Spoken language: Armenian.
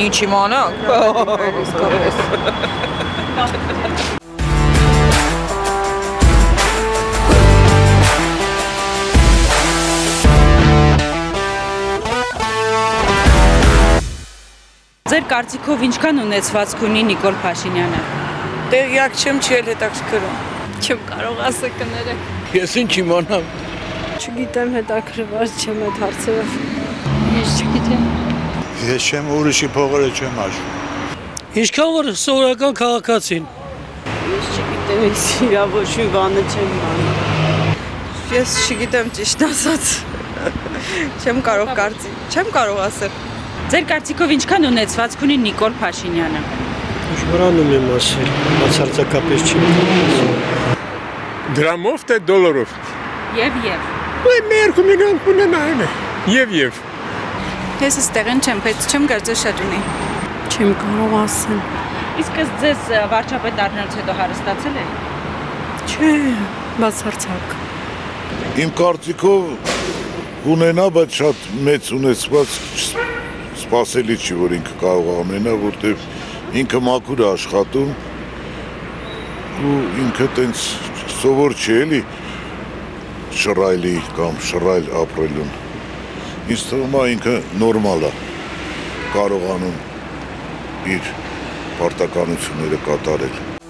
Ինչ իմանանք։ Ձեր կարծիքով ինչքան ունեցվածք ունի Նիկոլ Փաշինյանը։ Տեղյակ չեմ, չի էլ հետաքրքրում։ Չեմ կարող ասել կներեք։ Ես ինչ իմանամ։ Չգիտեմ, հետաքրված չեմ այդ հարցերով։ Ես չգիտեմ։ Ես չեմ ուրիշի փողերը չեմ աշում։ Ինչքան որ սովորական քաղաքացին։ Ես չգիտեմ, ես իրավոչի բանը չեմ անում։ Ես չգիտեմ ճիշտ ասած։ Չեմ կարող կարծի, չեմ կարող ասել։ Ձեր կարծիքով ինչքան ունեցվածք ունի Նիկոլ Փաշինյանը։ Շմրանում եմ ասել, բացարձակապես չեմ Դրամով թե դոլարով։ Եվ եւ Ոյ մեր կոմինան կունենայինը։ Եվ եւ Ես ստեղեն չեմ, բայց չեմ կարծես շատ ունի։ Չեմ կարող ասել։ Իսկ ըստ ձեզ վարչապետ դառնալուց հետո հարստացել է։ Չէ, բացարձակ։ Իմ կարծիքով ունենա, բայց շատ մեծ ունեցված սпасելի չի, որ ինքը կարող ամենա, որտեվ ինքը մաքուր է աշխատում ու ինքը տենց սովոր չի էլի շռայլի կամ շռայլ ապրելուն։ Ինձ թվում է ինքը նորմալ է կարողանում իր պարտականությունները կատարել։